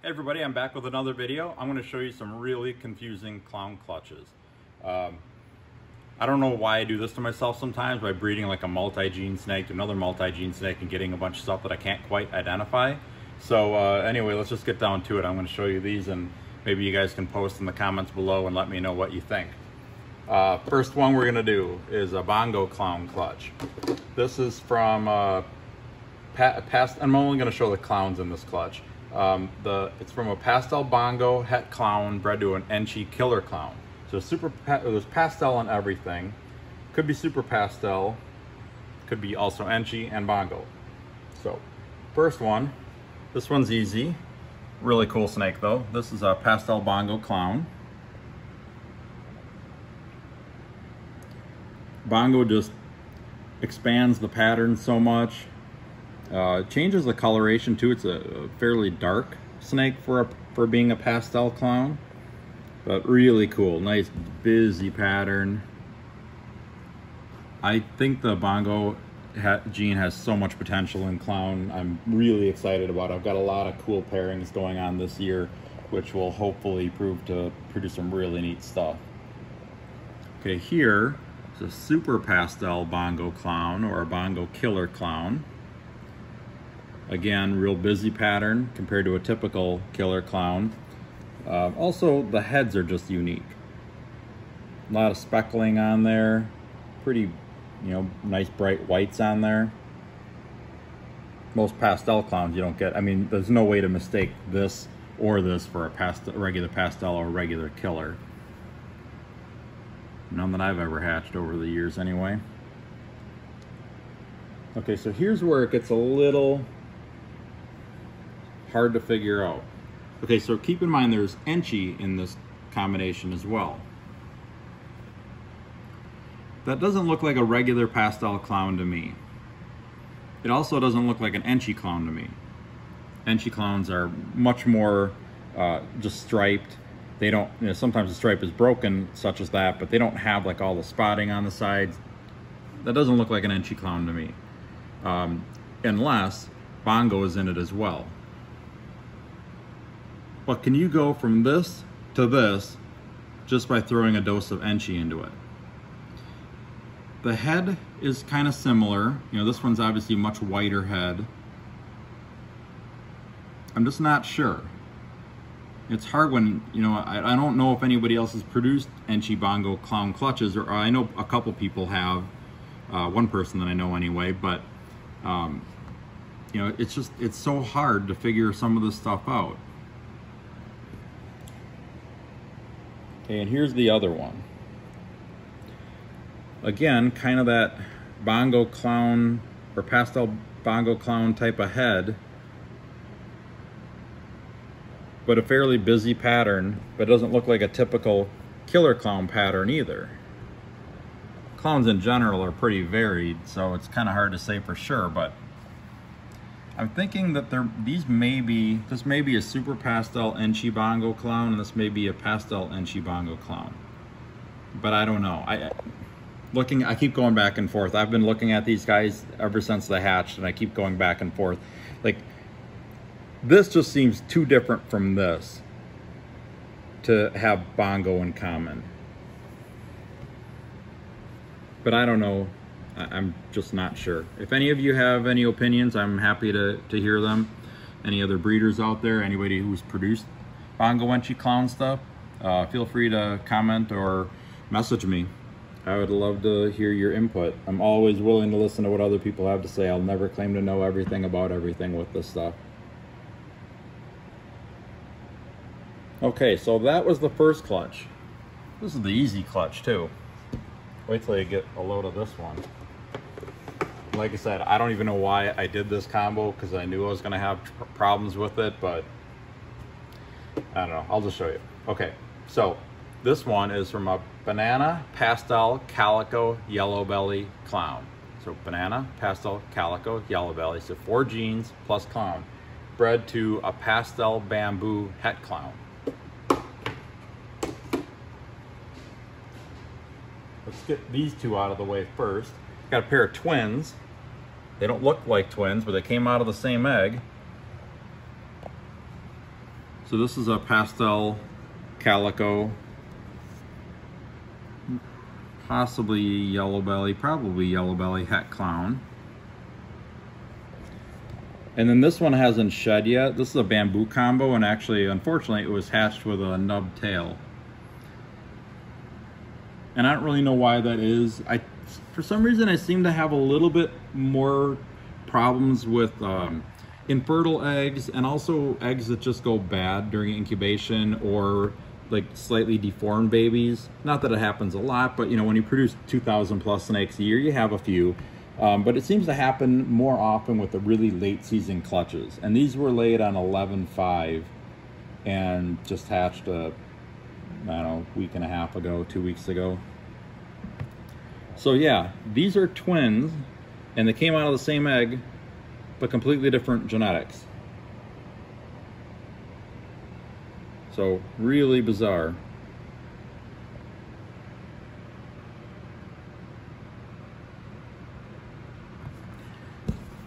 Hey everybody, I'm back with another video. I'm going to show you some really confusing clown clutches. Um, I don't know why I do this to myself sometimes by breeding like a multi-gene snake to another multi-gene snake and getting a bunch of stuff that I can't quite identify. So uh, anyway, let's just get down to it. I'm going to show you these and maybe you guys can post in the comments below and let me know what you think. Uh, first one we're going to do is a Bongo Clown clutch. This is from uh, past, I'm only going to show the clowns in this clutch. Um, the It's from a pastel bongo het clown bred to an Enchi killer clown. So super, there's pastel on everything. Could be super pastel. Could be also Enchi and bongo. So first one, this one's easy. Really cool snake though. This is a pastel bongo clown. Bongo just expands the pattern so much. Uh, changes the coloration too. It's a, fairly dark snake for a, for being a pastel clown, but really cool. Nice busy pattern. I think the Bongo gene has so much potential in clown. I'm really excited about it. I've got a lot of cool pairings going on this year, which will hopefully prove to produce some really neat stuff. Okay, here is a super pastel bongo clown or a bongo killer clown. Again, real busy pattern compared to a typical killer clown. Uh, also, the heads are just unique. A lot of speckling on there. Pretty, you know, nice bright whites on there. Most pastel clowns you don't get. I mean, there's no way to mistake this or this for a pastel, regular pastel or regular killer. None that I've ever hatched over the years anyway. Okay, so here's where it gets a little hard to figure out. Okay, so keep in mind there's Enchi in this combination as well. That doesn't look like a regular pastel clown to me. It also doesn't look like an Enchi clown to me. Enchi clowns are much more uh, just striped. They don't, you know, sometimes the stripe is broken such as that, but they don't have like all the spotting on the sides. That doesn't look like an Enchi clown to me. Um, unless Bongo is in it as well. But can you go from this to this just by throwing a dose of Enchi into it? The head is kind of similar. You know, this one's obviously a much whiter head. I'm just not sure. It's hard when, you know, I, I don't know if anybody else has produced Enchi Bongo clown clutches, or, or I know a couple people have, uh, one person that I know anyway, but, um, you know, it's just, it's so hard to figure some of this stuff out. Okay, and here's the other one. Again, kind of that bongo clown or pastel bongo clown type of head, but a fairly busy pattern, but doesn't look like a typical killer clown pattern either. Clowns in general are pretty varied, so it's kind of hard to say for sure, but I'm thinking that there, these may be, this may be a super pastel Enchi Bongo clown, and this may be a pastel Enchi Bongo clown. But I don't know. I looking, I keep going back and forth. I've been looking at these guys ever since they hatched, and I keep going back and forth. Like, this just seems too different from this to have Bongo in common. But I don't know I'm just not sure. If any of you have any opinions, I'm happy to, to hear them. Any other breeders out there, anybody who's produced Bongo Enchi clown stuff, uh, feel free to comment or message me. I would love to hear your input. I'm always willing to listen to what other people have to say. I'll never claim to know everything about everything with this stuff. Okay, so that was the first clutch. This is the easy clutch too. Wait till you get a load of this one like I said, I don't even know why I did this combo because I knew I was going to have problems with it, but I don't know. I'll just show you. Okay, so this one is from a banana pastel calico yellow belly clown. So banana, pastel, calico, yellow belly. So four genes plus clown. Bred to a pastel bamboo het clown. Let's get these two out of the way first. Got a pair of twins they don't look like twins, but they came out of the same egg. So this is a pastel calico, possibly yellow belly, probably yellow belly het clown. And then this one hasn't shed yet. This is a bamboo combo and actually, unfortunately, it was hatched with a nub tail. And I don't really know why that is. I, For some reason, I seem to have a little bit more problems with um, infertile eggs and also eggs that just go bad during incubation or like slightly deformed babies. Not that it happens a lot, but you know, when you produce 2,000 plus snakes a year, you have a few. Um, but it seems to happen more often with the really late season clutches. And these were laid on 11.5 and just hatched a, I don't know, week and a half ago, two weeks ago. So yeah, these are twins and they came out of the same egg, but completely different genetics. So really bizarre.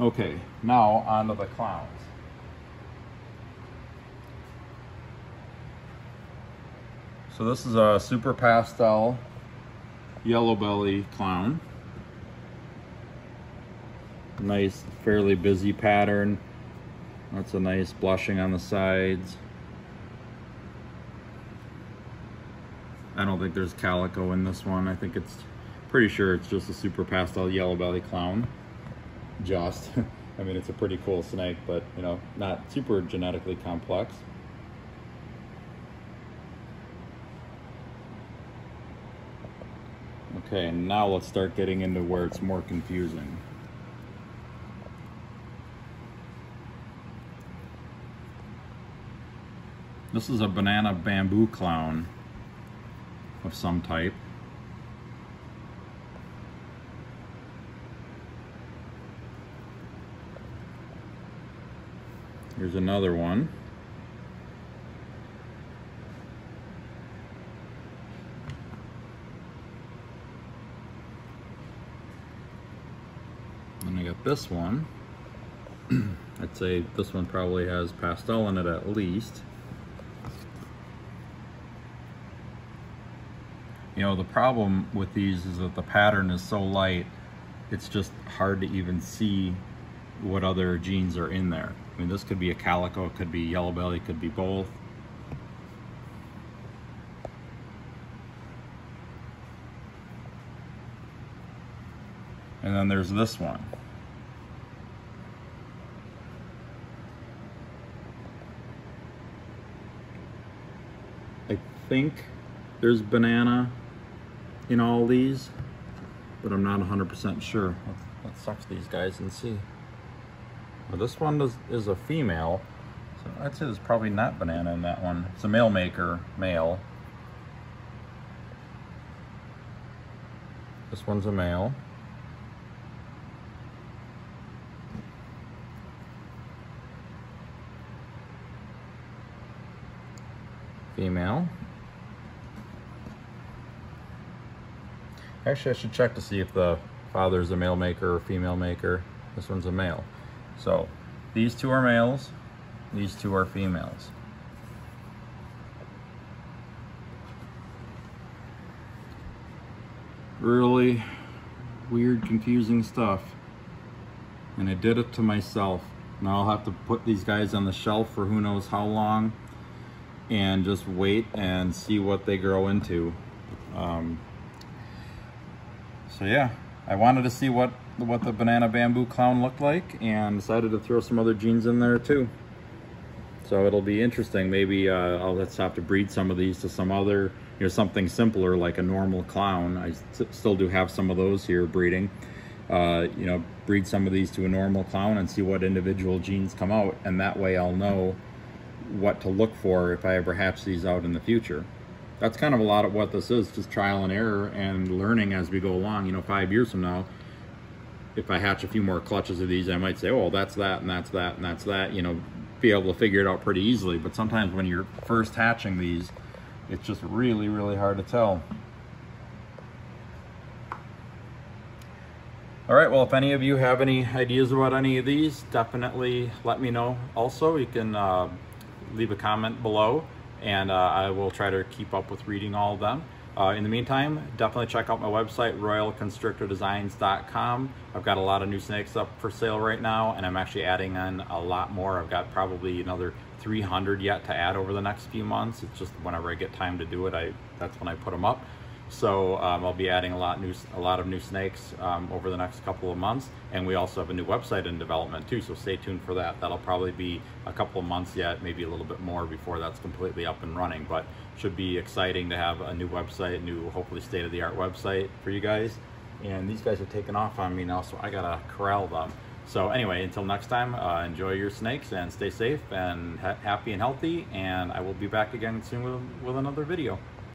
Okay, now on to the clowns. So this is a super pastel yellow belly clown. Nice, fairly busy pattern. That's a nice blushing on the sides. I don't think there's calico in this one. I think it's pretty sure it's just a super pastel yellow belly clown just. I mean, it's a pretty cool snake, but you know, not super genetically complex. Okay, now let's start getting into where it's more confusing. This is a banana bamboo clown of some type. Here's another one. Got this one. I'd say this one probably has pastel in it at least. You know, the problem with these is that the pattern is so light, it's just hard to even see what other genes are in there. I mean, this could be a calico, it could be yellow belly, it could be both. And then there's this one. I think there's banana in all these, but I'm not 100% sure. Let's, suck these guys and see. But this one is, is a female. So I'd say there's probably not banana in that one. It's a male maker, male. This one's a male. Female. Actually, I should check to see if the father's a male maker or female maker. This one's a male. So these two are males, these two are females. Really weird, confusing stuff. And I did it to myself. Now I'll have to put these guys on the shelf for who knows how long and just wait and see what they grow into. Um, so yeah, I wanted to see what what the banana bamboo clown looked like and decided to throw some other genes in there too. So it'll be interesting. Maybe uh, I'll let's have to breed some of these to some other, you know, something simpler like a normal clown. I still do have some of those here breeding. Uh, you know, breed some of these to a normal clown and see what individual genes come out. And that way I'll know what to look for if I ever hatch these out in the future. That's kind of a lot of what this is, just trial and error and learning as we go along. You know, five years from now, if I hatch a few more clutches of these, I might say, oh, that's that, and that's that, and that's that, you know, be able to figure it out pretty easily. But sometimes when you're first hatching these, it's just really, really hard to tell. All right, well, if any of you have any ideas about any of these, definitely let me know. Also, you can uh, leave a comment below and uh, I will try to keep up with reading all of them. Uh, in the meantime, definitely check out my website, royalconstrictordesigns.com. I've got a lot of new snakes up for sale right now, and I'm actually adding on a lot more. I've got probably another 300 yet to add over the next few months. It's just whenever I get time to do it, I that's when I put them up. So um, I'll be adding a lot new, a lot of new snakes um, over the next couple of months, and we also have a new website in development too. So stay tuned for that. That'll probably be a couple of months yet, maybe a little bit more before that's completely up and running. But should be exciting to have a new website, new hopefully state of the art website for you guys. And these guys have taken off on me now, so I gotta corral them. So anyway, until next time, uh, enjoy your snakes and stay safe and ha happy and healthy. And I will be back again soon with, with another video.